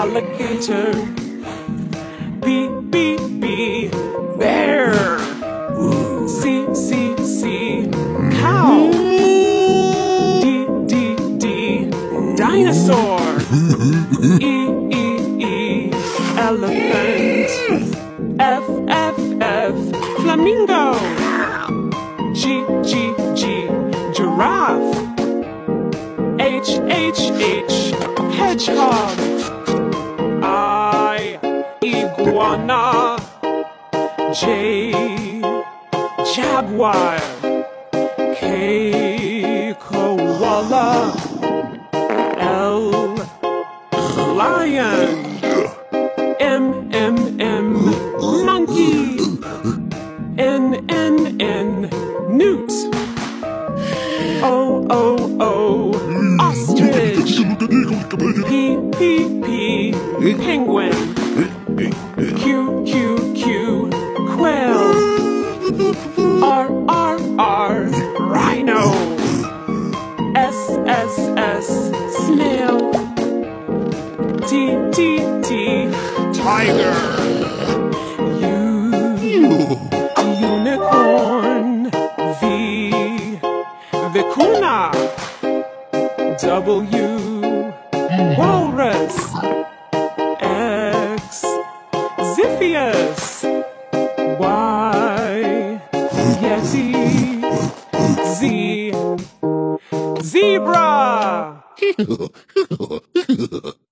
alligator. B, B, B, bear. C, C, C, cow. D, D, D, dinosaur. E, E, E, elephant. F, F, F, flamingo. H, H, H, hedgehog. I, iguana. J, jaguar. K, koala. L, lion. M, M, M, monkey. N, N, N, newt. O, O. P, P, P, penguin. Q, Q, Q, quail. R, R, R, rhino. S, S, S, snail. T, T, T, tiger. U, unicorn. V, vicuna. W, Ziphius. Y, Yeti. Z, zebra.